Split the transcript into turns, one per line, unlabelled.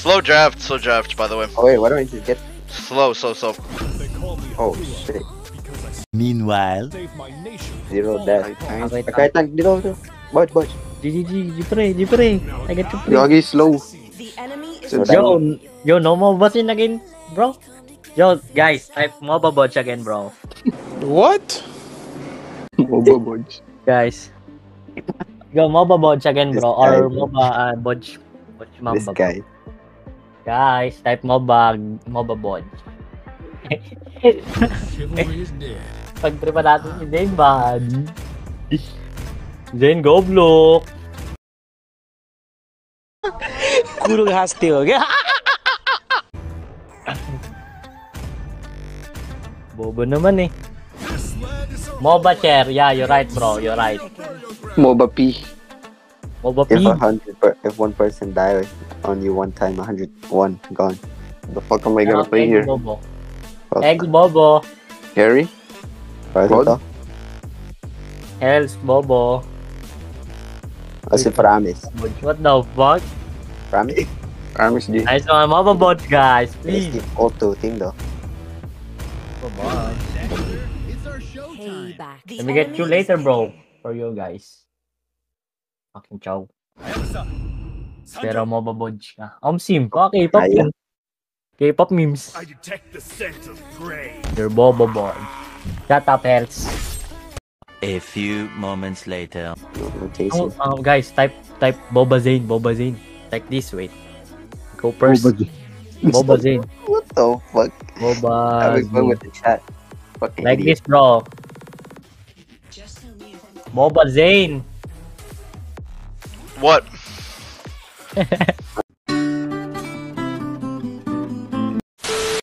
Slow draft, slow draft, by the way.
Oh wait, why don't I just get?
Slow, so, so.
Oh shit,
Meanwhile,
zero death.
Okay,
Okay, tank dito, dito. Bodge, bodge.
G, G, G, G, pre, G, pre. I got you, pre.
Yogi slow.
The enemy is
So
Yo, yo, no more bots again, bro. Yo, guys, type MOBA bots again, bro.
What? MobaBoj.
Guys. Yo, MOBA bots again, bro.
guy,
Or
bro.
MOBA, uh, bodge. Bodge
This
mamba.
guy.
Guys, type mo ba MOBA bot? Pag-tripa natin si Zane Ban. Zane, go block!
Kurog hastio.
Bobo naman eh. MOBA chair. Yeah, you're right bro. You're right.
MOBA P.
MOBA
If
P.
a hundred, per, if one person dies on you one time, a hundred one gone.
The fuck am I gonna play
Egg
here?
Bobo.
Fuck.
Egg Bobo.
Harry?
Pwede
God?
to?
Hells Bobo.
Kasi promise.
What the fuck?
Promise?
Aramis G.
Nice one, MOBA bots, guys.
Please.
Please.
auto thing though.
payback. The
Let me get you later, bro. For you guys. Fucking chow. Pero MOBA bots ka. Um, sim ko. K-pop
Ayaw.
yun. K-pop memes.
I detect the scent of gray.
You're Bobo boy. Shut up, Hells.
A few moments later.
Oh, um, guys, type type Boba Zane, Boba Zane. Like this, wait. Go first. Boba Zane.
What the fuck?
Boba
Having fun
Zane.
with the chat. Fucking
Like
idiot.
this, bro. Boba Zane.
What?